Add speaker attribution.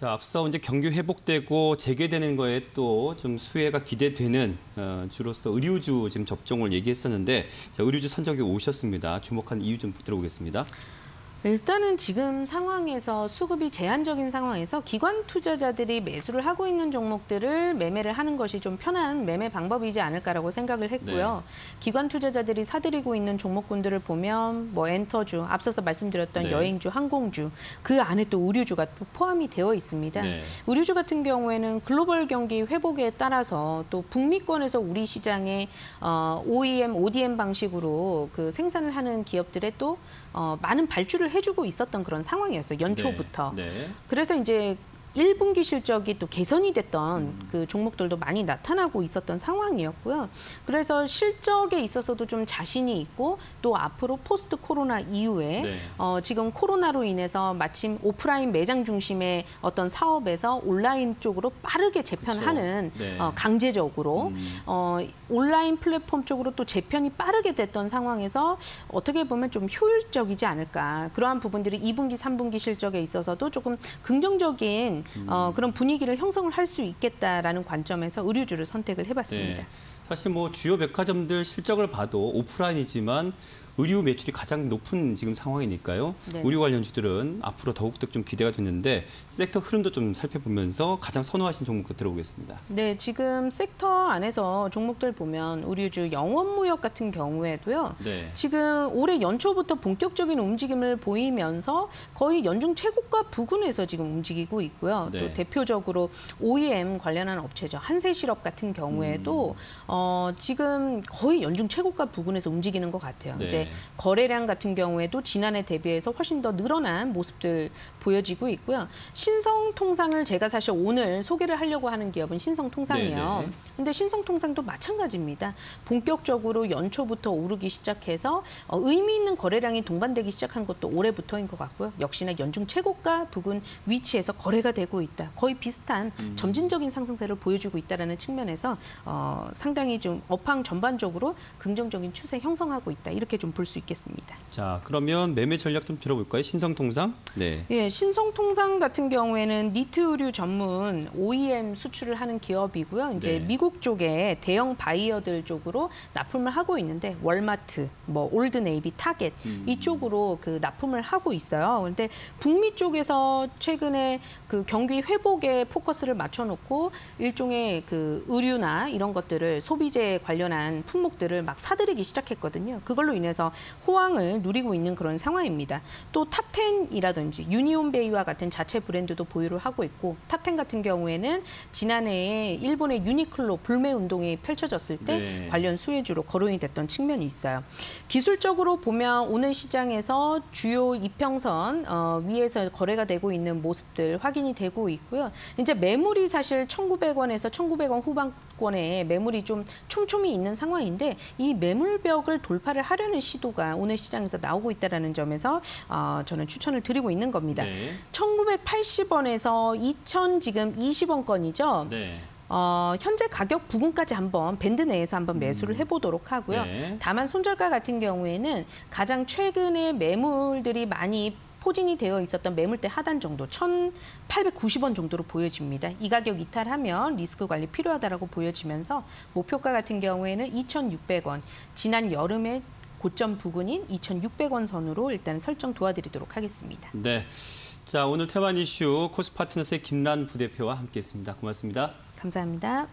Speaker 1: 자, 앞서 이제 경기 회복되고 재개되는 거에 또 좀 수혜가 기대되는 어, 주로서 의류주 지금 접종을 얘기했었는데 자, 의류주 선적이 오셨습니다. 주목한 이유 좀 들어보겠습니다.
Speaker 2: 일단은 지금 상황에서 수급이 제한적인 상황에서 기관 투자자들이 매수를 하고 있는 종목들을 매매를 하는 것이 좀 편한 매매 방법이지 않을까라고 생각을 했고요.
Speaker 1: 네.
Speaker 2: 기관 투자자들이 사들이고 있는 종목군들을 보면 뭐 엔터주, 앞서서 말씀드렸던
Speaker 1: 네.
Speaker 2: 여행주, 항공주, 그 안에 또 의류주가 또 포함이 되어 있습니다.
Speaker 1: 네.
Speaker 2: 의류주 같은 경우에는 글로벌 경기 회복에 따라서 또 북미권에서 우리 시장에 어, OEM, ODM 방식으로 그 생산을 하는 기업들의 또 어, 많은 발주를 해주고 있었던 그런 상황이었어요. 연초부터.
Speaker 1: 네. 네.
Speaker 2: 그래서 이제 1분기 실적이 또 개선이 됐던 그 종목들도 많이 나타나고 있었던 상황이었고요. 그래서 실적에 있어서도 좀 자신이 있고 또 앞으로 포스트 코로나 이후에
Speaker 1: 네.
Speaker 2: 어, 지금 코로나로 인해서 마침 오프라인 매장 중심의 어떤 사업에서 온라인 쪽으로 빠르게 재편하는.
Speaker 1: 네.
Speaker 2: 어, 강제적으로
Speaker 1: 음.
Speaker 2: 어, 온라인 플랫폼 쪽으로 또 재편이 빠르게 됐던 상황에서 어떻게 보면 좀 효율적이지 않을까. 그러한 부분들이 2분기, 3분기 실적에 있어서도 조금 긍정적인 어, 그런 분위기를 형성을 할 수 있겠다라는 관점에서 의류주를 선택을 해봤습니다.
Speaker 1: 네. 사실 뭐 주요 백화점들 실적을 봐도 오프라인이지만 의류 매출이 가장 높은 지금 상황이니까요.
Speaker 2: 네.
Speaker 1: 의류 관련주들은 앞으로 더욱더 좀 기대가 되는데 섹터 흐름도 좀 살펴보면서 가장 선호하신 종목도 들어보겠습니다.
Speaker 2: 네, 지금 섹터 안에서 종목들 보면 의류주 영업무역 같은 경우에도요.
Speaker 1: 네.
Speaker 2: 지금 올해 연초부터 본격적인 움직임을 보이면서 거의 연중 최고가 부근에서 지금 움직이고 있고요.
Speaker 1: 네.
Speaker 2: 또 대표적으로 OEM 관련한 업체죠. 한세실업 같은 경우에도
Speaker 1: 음.
Speaker 2: 어, 지금 거의 연중 최고가 부근에서 움직이는 것 같아요.
Speaker 1: 네.
Speaker 2: 이제 거래량 같은 경우에도 지난해 대비해서 훨씬 더 늘어난 모습들 보여지고 있고요. 신성통상을 제가 사실 오늘 소개를 하려고 하는 기업은 신성통상이에요.
Speaker 1: 네, 네.
Speaker 2: 근데 신성통상도 마찬가지입니다. 본격적으로 연초부터 오르기 시작해서 어, 의미 있는 거래량이 동반되기 시작한 것도 올해부터인 것 같고요. 역시나 연중 최고가 부근 위치에서 거래가 되고 있다. 거의 비슷한
Speaker 1: 음.
Speaker 2: 점진적인 상승세를 보여주고 있다는 측면에서 어, 상당히 좀 업황 전반적으로 긍정적인 추세 형성하고 있다. 이렇게 좀 볼 수 있겠습니다.
Speaker 1: 자, 그러면 매매 전략 좀 들어볼까요? 신성통상? 네.
Speaker 2: 예, 신성통상 같은 경우에는 니트 의류 전문 OEM 수출을 하는 기업이고요. 이제
Speaker 1: 네.
Speaker 2: 미국 쪽에 대형 바이어들 쪽으로 납품을 하고 있는데 월마트, 뭐 올드네이비, 타겟
Speaker 1: 음.
Speaker 2: 이쪽으로 그 납품을 하고 있어요. 그런데 북미 쪽에서 최근에 그 경기 회복에 포커스를 맞춰놓고 일종의 그 의류나 이런 것들을 소비재 관련한 품목들을 막 사들이기 시작했거든요. 그걸로 인해서 호황을 누리고 있는 그런 상황입니다. 또 탑텐이라든지 유니온베이와 같은 자체 브랜드도 보유를 하고 있고 탑텐 같은 경우에는 지난해에 일본의 유니클로 불매 운동이 펼쳐졌을 때
Speaker 1: 네.
Speaker 2: 관련 수혜주로 거론이 됐던 측면이 있어요. 기술적으로 보면 오늘 시장에서 주요 이평선 어, 위에서 거래가 되고 있는 모습들 확인이 되고 있고요. 이제 매물이 사실 1,900원에서 1,900원 후반권에 매물이 좀 촘촘히 있는 상황인데 이 매물벽을 돌파를 하려는 시도가 오늘 시장에서 나오고 있다는 점에서 어, 저는 추천을 드리고 있는 겁니다.
Speaker 1: 네.
Speaker 2: 1,980원에서 2,000 지금 20원권이죠.
Speaker 1: 네.
Speaker 2: 어, 현재 가격 부분까지 한번 밴드 내에서 한번 매수를 해보도록 하고요.
Speaker 1: 네.
Speaker 2: 다만 손절가 같은 경우에는 가장 최근에 매물들이 많이 포진이 되어 있었던 매물대 하단 정도 1,890원 정도로 보여집니다. 이 가격 이탈하면 리스크 관리 필요하다라고 보여지면서 목표가 같은 경우에는 2,600원. 지난 여름에 고점 부근인 2,600원 선으로 일단 설정 도와드리도록 하겠습니다.
Speaker 1: 네. 자, 오늘 태반 이슈 코스파트너스의 김란 부대표와 함께했습니다. 고맙습니다.
Speaker 2: 감사합니다.